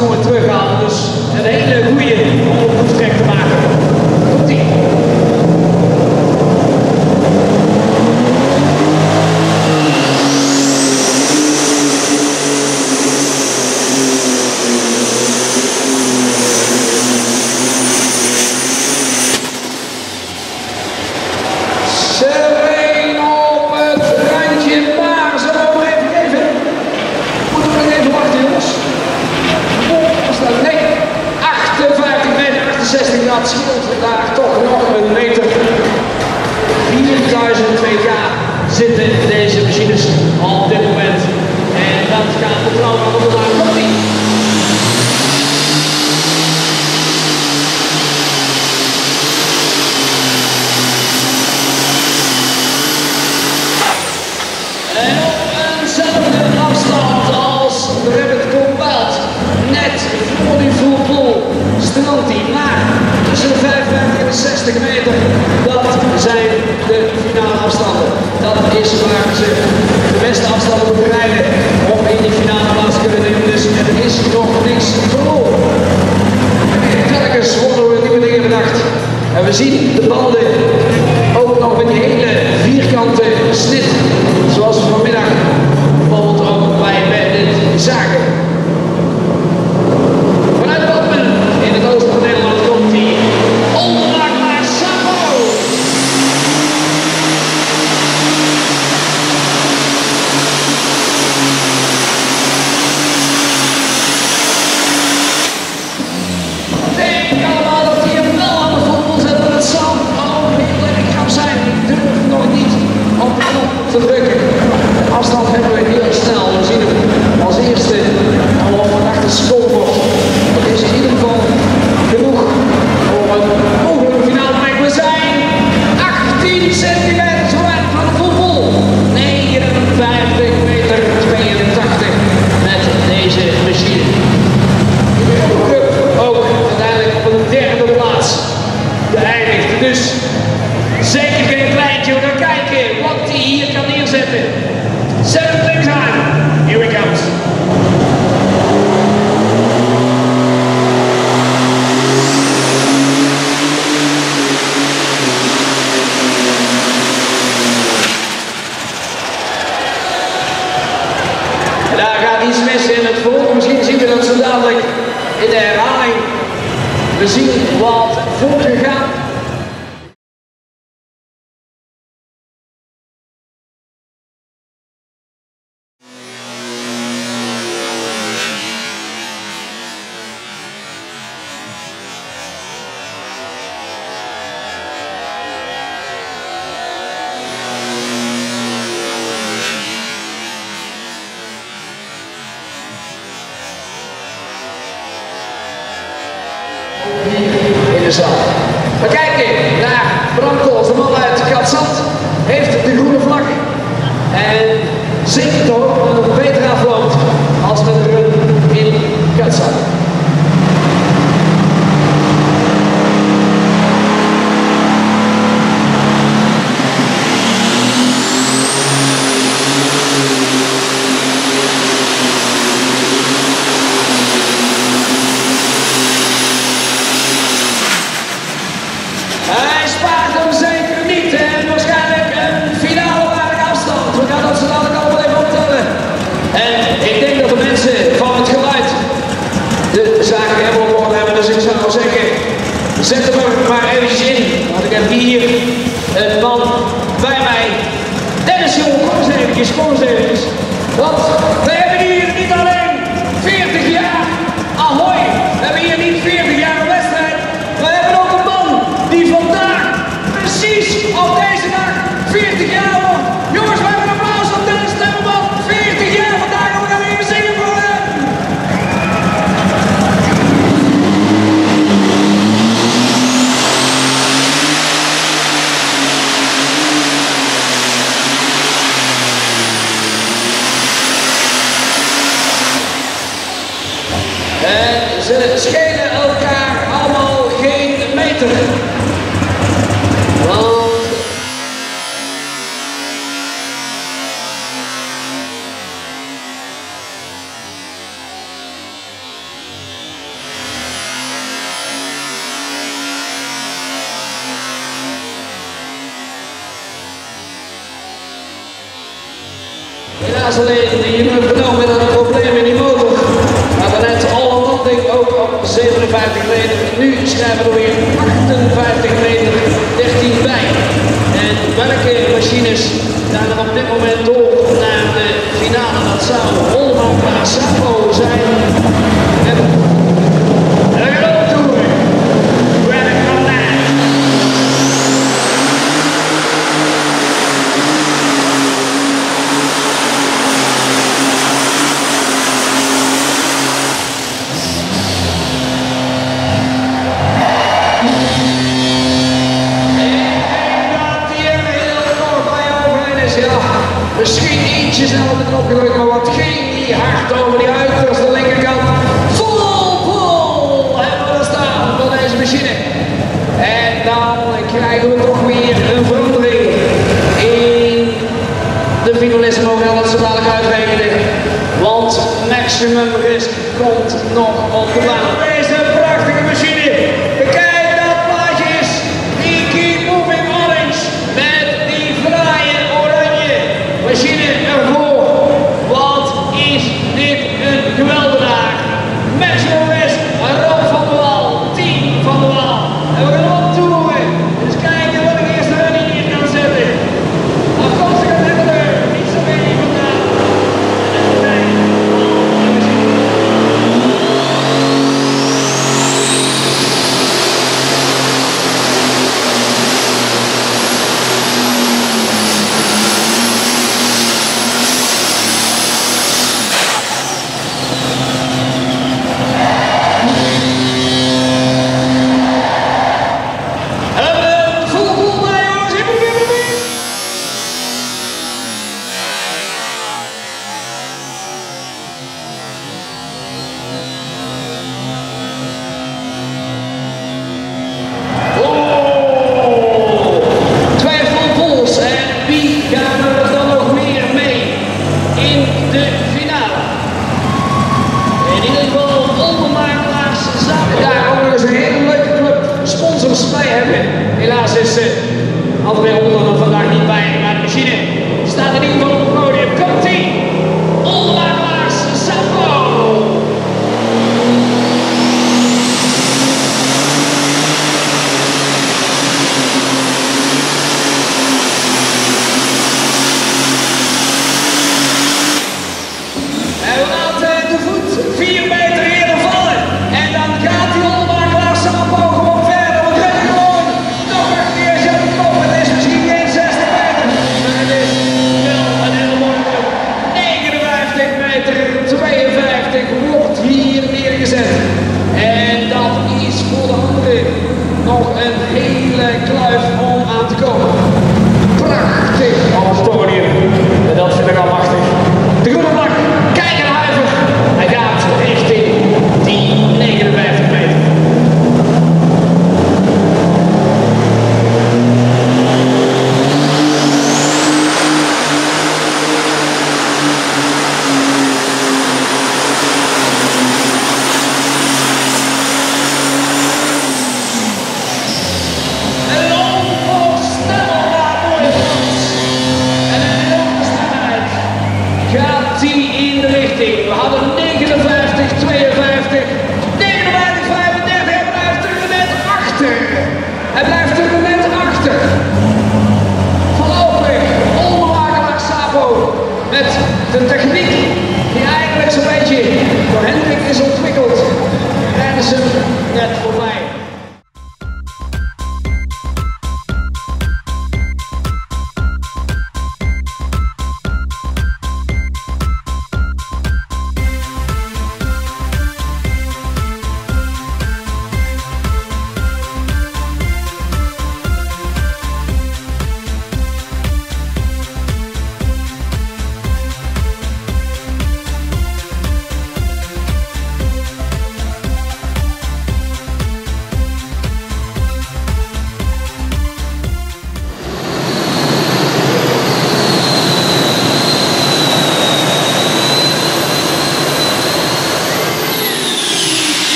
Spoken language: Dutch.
nooit terughalen. Dus een hele goede om op goed trek te maken. Komt-ie. Sereen op het randje, maar ze mogen even geven. Moeten we nog even wachten, jongens? Was dat nee? 58 meter, 68 graden scheelt daar toch nog een meter. 4000 pk zitten deze machines op dit moment. En dat gaat de vrouw van de. Komt 60 meter. Dat zijn de finale afstanden. Dat is waar ze de beste afstanden moeten rijden om in die finale plaats te kunnen nemen. Dus er is nog niks verloren. Telkens worden er nieuwe dingen bedacht. En we zien de banden ook nog met die hele vierkante snit. Zoals we vanmiddag bijvoorbeeld ook bij Bandit zagen. Vanuit Badmen in het oosten van Nederland komt die onmaakbaar Sapo. Ik denk allemaal dat hij hem wel aan de voetbal zet, maar het zal ook heel erg gaan zijn. Ik durf nog niet op de knop te drukken. De afstand hebben we heel snel. We zien hem als eerste al op een achter scorebord. Dat is in ieder geval genoeg voor een mogelijke finale. Maar we zijn 18 centimeter zwaar van de voetbal. 59 meter 82 met deze machine. Cup ook uiteindelijk op een derde plaats geëindigd. Dus zeker geen kleintje. We gaan kijken wat hij hier kan neerzetten. Zet hem links aan. Here he comes. Daar gaat iets mis in het volk. Misschien zien we dat zo dadelijk in de herhaling. We zien wat voorgegaan. We kijken naar Branko, de man uit Katzand, heeft de groene vlag en zeker toch dat het beter afloopt als met de run in Katzand. Hij spaart hem zeker niet en waarschijnlijk een finale waardige afstand. We gaan dat zo dadelijk allemaal even optellen. En ik denk dat de mensen van het geluid de zaken hebben gehoord hebben. Dus ik zou zeggen, zet hem maar eventjes in. Want ik heb hier een man bij mij. Dennis jongen, kom eens eventjes, kom eens eventjes. Want we hebben hier niet alleen 40 jaar Ahoy. We hebben hier niet 40 jaar wedstrijd. We hebben ook een man die vandaag precies op deze dag 40 jaar wordt. ze schelen elkaar allemaal geen meter. Want... Helaas alleen de jongeren vernomen met dat probleem in die motor ook op 57 meter. Nu schrijven we weer 58 meter 13 bij. En welke machines gaan er op dit moment door naar de finale? Dat zou naar Sapo zijn. maar wat ging die hard over die de linkerkant. Vol, vol! Hebben we staan van deze machine. En dan krijgen we toch weer een verandering in de finalisten. Mogen we dat ze dadelijk uitrekenen. Want maximum risk komt nog op de baan. Albert onder er vandaag niet bij, maar de machine staat er niet op.